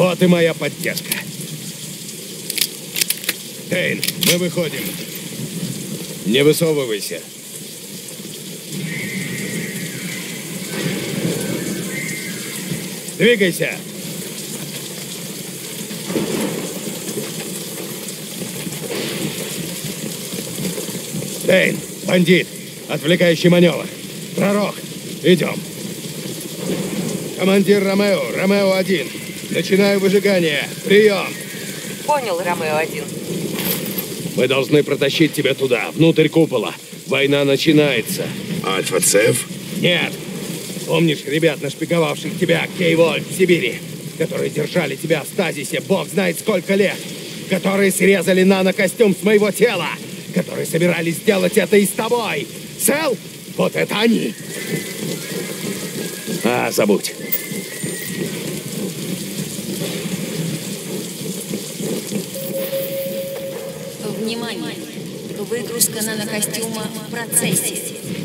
Вот и моя поддержка. Кейн, мы выходим. Не высовывайся. Двигайся! Дейн, бандит, отвлекающий маневр. Пророк, идем. Командир Ромео, Ромео-1. Начинаю выжигание. Прием. Понял, Ромео-1. Мы должны протащить тебя туда, внутрь купола. Война начинается. Альфа-Цев? Нет. Помнишь ребят, нашпиговавших тебя, Кей-Вольт в Сибири? Которые держали тебя в стазисе бог знает сколько лет? Которые срезали нано-костюм с моего тела? Которые собирались сделать это и с тобой? Сэл? Вот это они! А, забудь. Внимание! Выгрузка нанокостюма в процессе.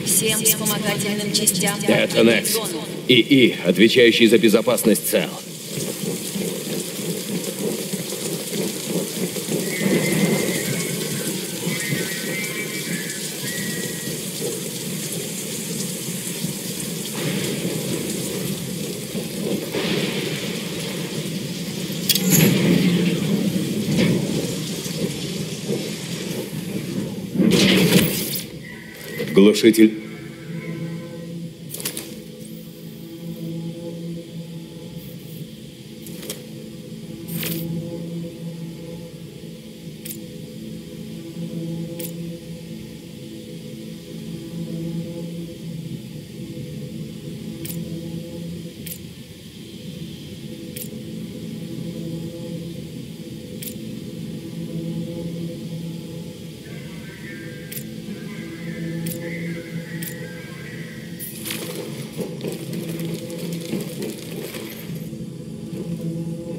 Всем вспомогательным частям Это Некс. ИИ, отвечающий за безопасность цел. Глушитель.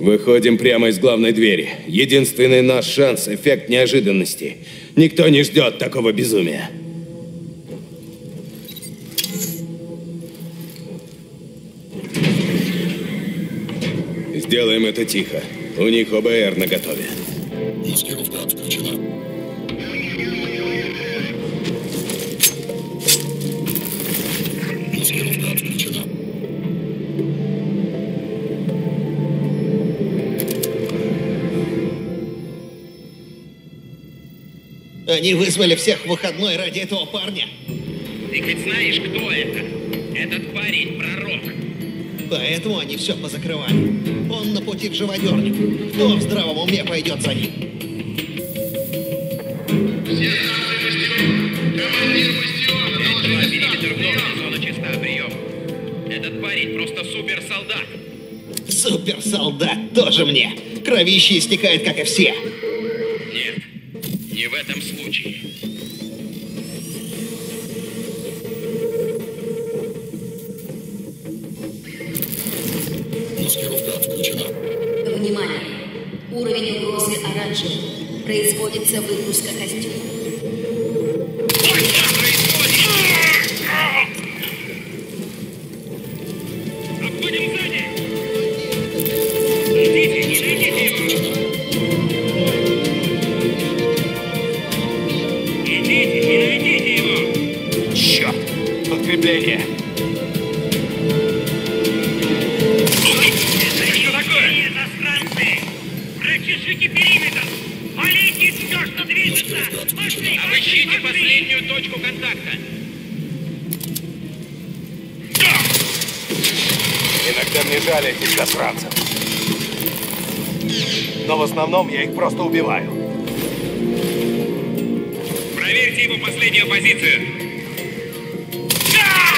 Выходим прямо из главной двери. Единственный наш шанс – эффект неожиданности. Никто не ждет такого безумия. Сделаем это тихо. У них ОБР наготове. Маскировка Они вызвали всех в выходной ради этого парня. Ты хоть знаешь, кто это? Этот парень пророк. Поэтому они все позакрывали. Он на пути к живодерню. Кто в здравом уме пойдет за ним? Пять-два, периметр зона чиста, прием. Этот парень просто суперсолдат. Суперсолдат тоже мне. Кровище истекает, как и все. Не в этом случае. Маскировка отключена. Внимание! Уровень угрозы оранжевый. Производится выгрузка костюма. Обыщите последнюю точку контакта! Иногда мне жаль этих засранцев. Но в основном я их просто убиваю. Проверьте его последнюю позицию. Да!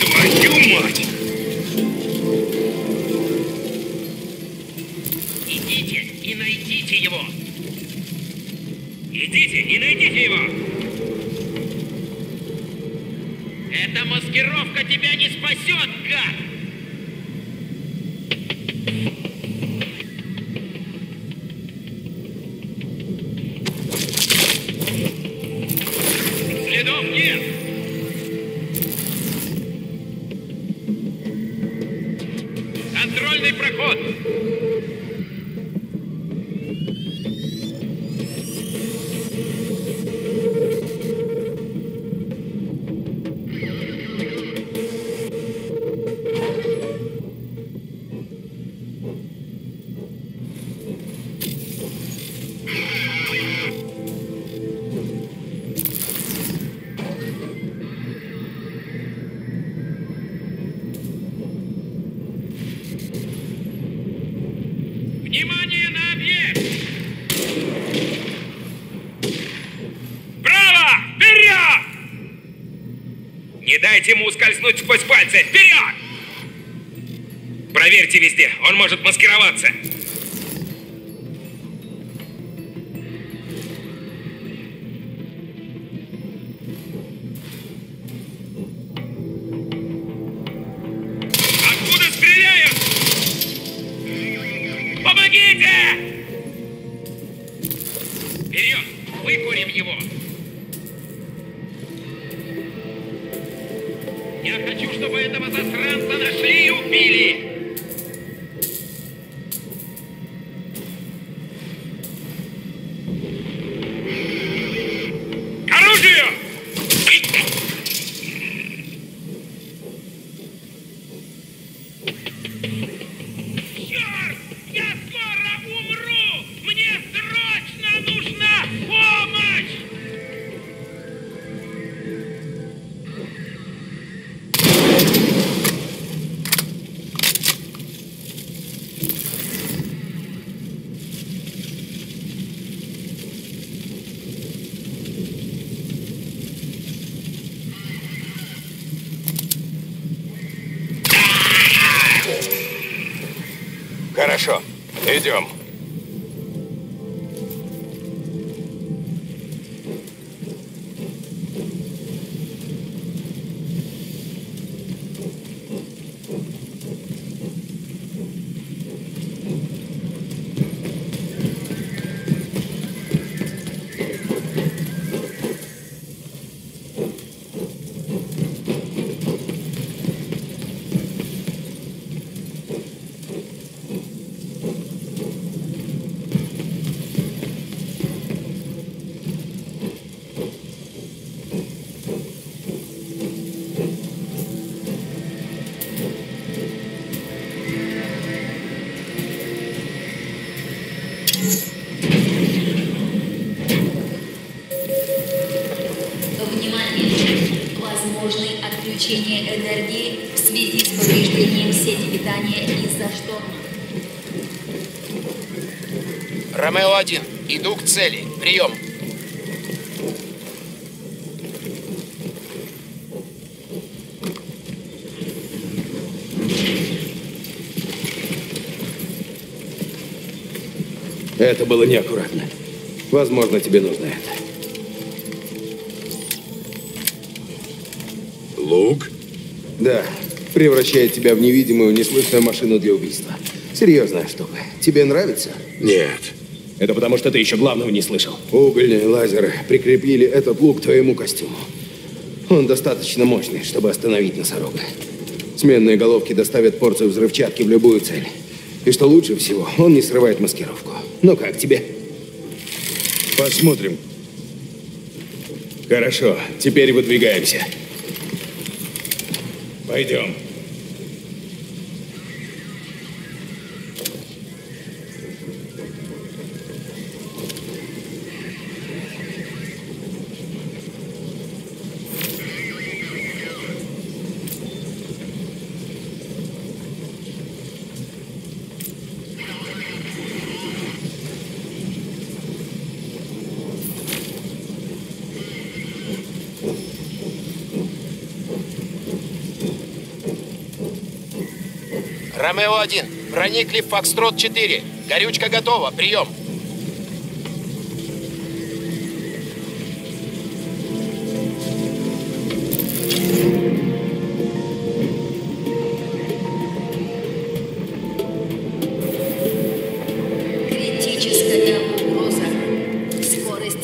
Твою мать! Идите и найдите его! Идите и найдите его! Эта маскировка тебя не спасет, гад! Дайте ему ускользнуть сквозь пальцы! Вперед! Проверьте везде, он может маскироваться. Помогите! Вперед! Выкурим его! Идем. Ромео-1, иду к цели. Прием. Это было неаккуратно. Возможно, тебе нужно это. Лук? Да, превращает тебя в невидимую, неслышную машину для убийства. Серьезная штука. Тебе нравится? Нет. Это потому, что ты еще главного не слышал. Угольные лазеры прикрепили этот лук к твоему костюму. Он достаточно мощный, чтобы остановить носорога. Сменные головки доставят порцию взрывчатки в любую цель. И что лучше всего, он не срывает маскировку. Ну как тебе? Посмотрим. Хорошо, теперь выдвигаемся. Пойдем. Ромео-1, проникли в Фокстрот-4. Горючка готова. Прием.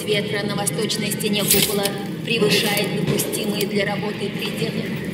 Ветра на восточной стене купола превышает допустимые для работы пределы.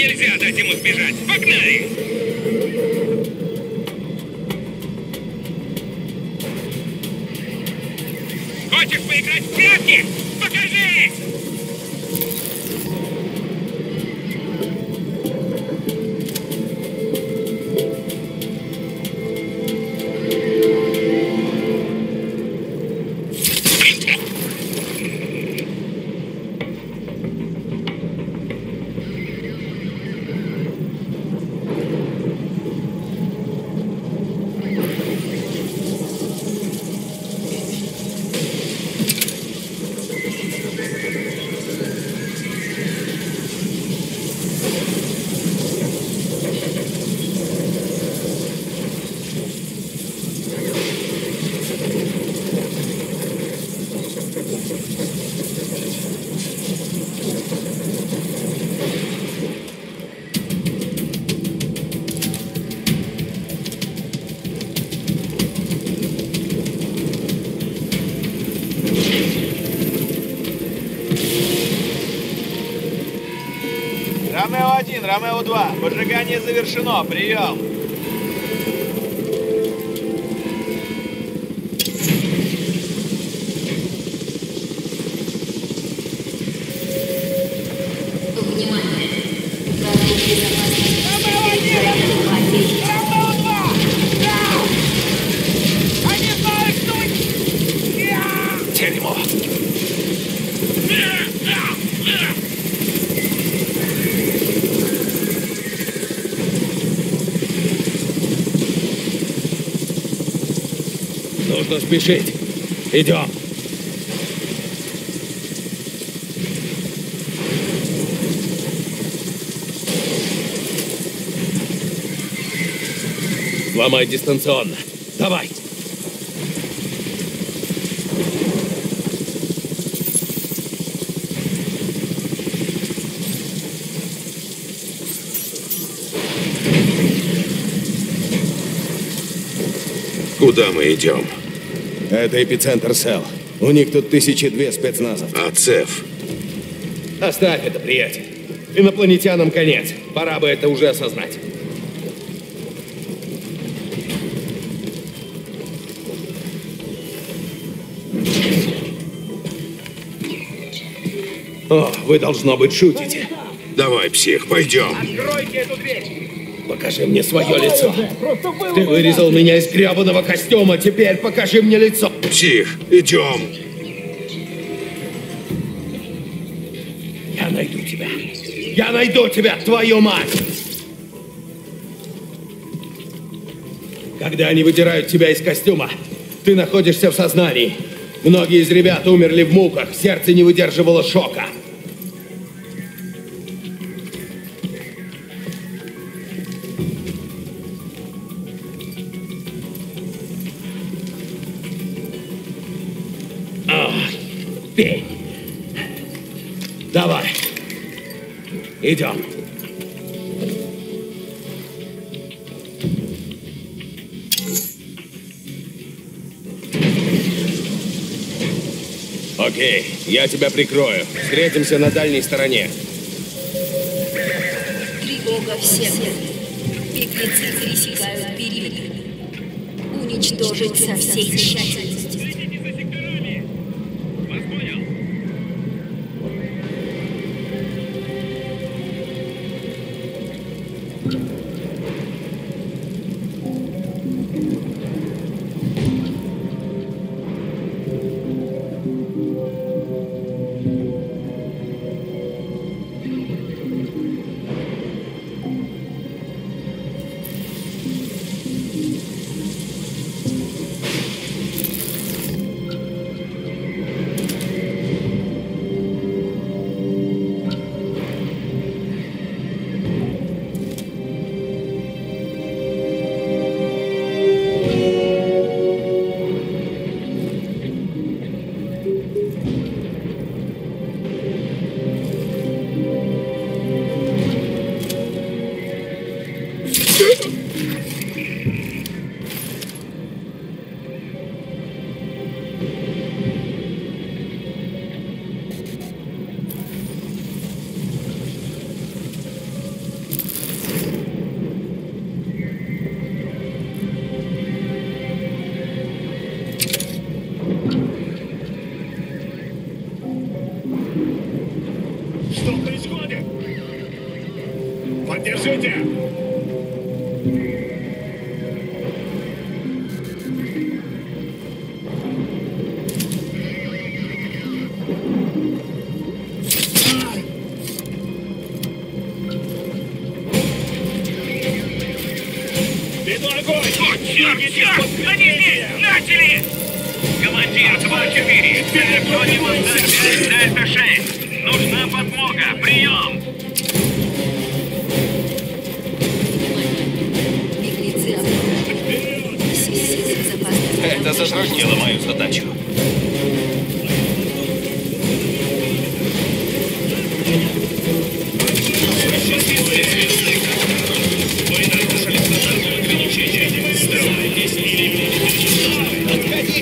Нельзя дать ему сбежать! Погнали! Ромео-1, Ромео-2. Поджигание завершено. Прием. Спешить. Идем. Ломай дистанционно. Давай. Куда мы идем? Это эпицентр СЭЛ. У них тут тысячи две спецназов. А ЦЕФ? Оставь это, приятель. Инопланетянам конец. Пора бы это уже осознать. О, вы, должно быть, шутите. Давай, псих, пойдем. Откройте эту дверь! Покажи мне свое лицо. Ты вырезал меня из гребаного костюма. Теперь покажи мне лицо. Псих, идем. Я найду тебя. Я найду тебя, твою мать! Когда они выдирают тебя из костюма, ты находишься в сознании. Многие из ребят умерли в муках, сердце не выдерживало шока. Пей. Давай. Идем. Окей, я тебя прикрою. Встретимся на дальней стороне. Тревога в секторе. Беглецы пересекают периметр. Уничтожить со всей тщательностью. Черт, черт! Начали! Командир 2-4! Кто-нибудь сдать Дельта-6! Нужна подмога! Прием! Это затруднило мою задачу.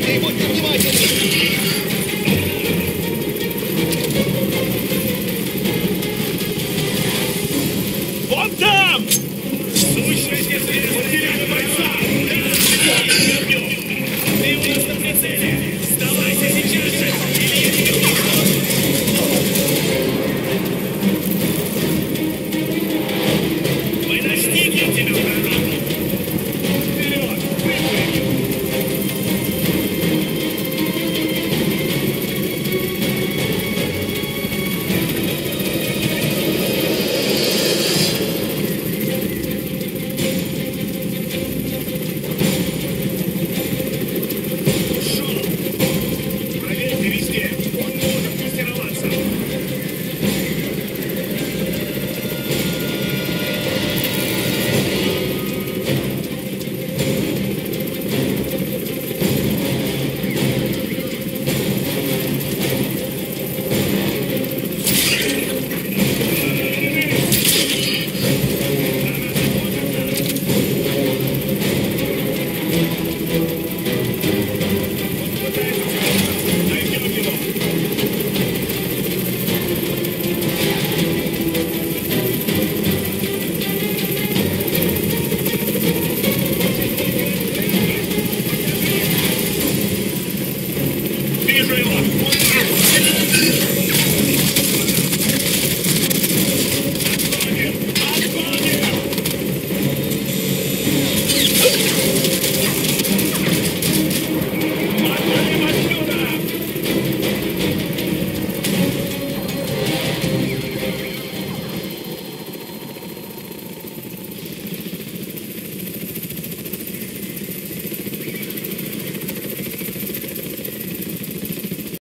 Понимаете, понимаете, понимаете.